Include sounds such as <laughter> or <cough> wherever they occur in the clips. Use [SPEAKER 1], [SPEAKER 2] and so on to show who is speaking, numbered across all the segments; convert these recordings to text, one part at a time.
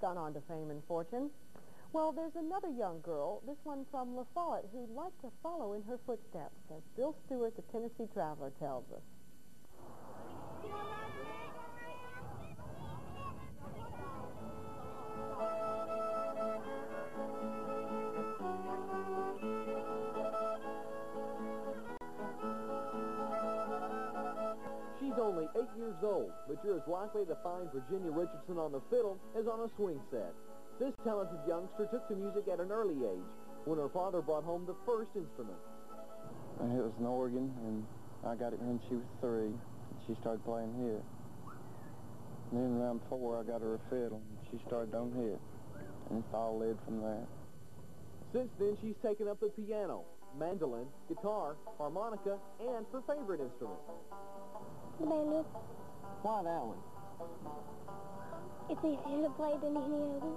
[SPEAKER 1] Gone on to fame and fortune. Well, there's another young girl, this one from La Follette, who'd like to follow in her footsteps, as Bill Stewart, the Tennessee Traveler, tells us.
[SPEAKER 2] She's only eight years old, but you're as likely to find Virginia Richardson on the fiddle as on a swing set. This talented youngster took to music at an early age when her father brought home the first instrument.
[SPEAKER 3] And it was an organ, and I got it when she was three. And she started playing here. And then around four, I got her a fiddle, and she started on here. And it all led from there.
[SPEAKER 2] Since then, she's taken up the piano, mandolin, guitar, harmonica, and her favorite instrument.
[SPEAKER 4] The banjo.
[SPEAKER 2] Why that one?
[SPEAKER 4] It's easier to play than any other.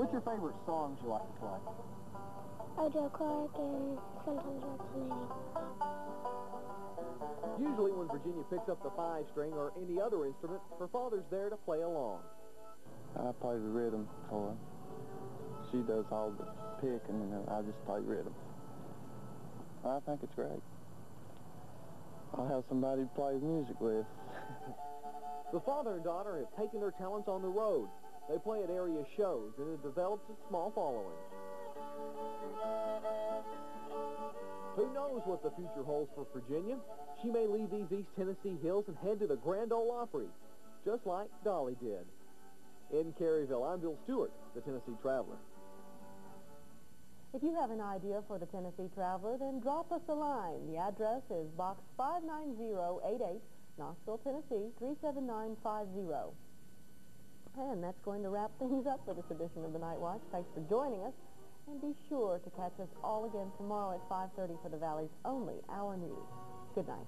[SPEAKER 2] What's your favorite songs you like to play?
[SPEAKER 4] Old Joe Clark and sometimes WrestleMania.
[SPEAKER 2] Usually when Virginia picks up the five-string or any other instrument, her father's there to play along.
[SPEAKER 3] I play the rhythm for her. She does all the picking, and I just play rhythm. I think it's great. I'll have somebody to play music with. <laughs>
[SPEAKER 2] The father and daughter have taken their talents on the road. They play at area shows and have developed a small following. Who knows what the future holds for Virginia? She may leave these East Tennessee hills and head to the Grand Ole Opry, just like Dolly did. In Caryville, I'm Bill Stewart, the Tennessee Traveler.
[SPEAKER 1] If you have an idea for the Tennessee Traveler, then drop us a line. The address is Box 59088, Knoxville, Tennessee 37950. And that's going to wrap things up for this edition of the Night Watch. Thanks for joining us. And be sure to catch us all again tomorrow at 5.30 for the Valley's only Hour News. Good night.